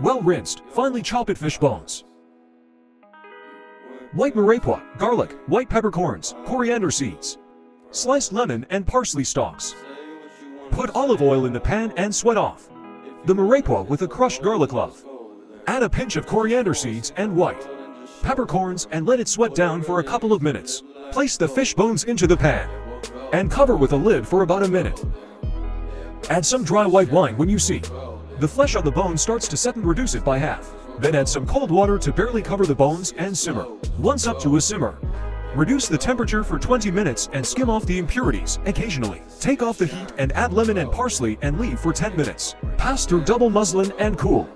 Well rinsed, finely chop it fish bones. White mirepoix, garlic, white peppercorns, coriander seeds. Sliced lemon and parsley stalks. Put olive oil in the pan and sweat off. The mirepoix with a crushed garlic clove. Add a pinch of coriander seeds and white peppercorns and let it sweat down for a couple of minutes. Place the fish bones into the pan and cover with a lid for about a minute. Add some dry white wine when you see the flesh on the bone starts to set and reduce it by half. Then add some cold water to barely cover the bones and simmer. Once up to a simmer, reduce the temperature for 20 minutes and skim off the impurities occasionally. Take off the heat and add lemon and parsley and leave for 10 minutes. Pass through double muslin and cool.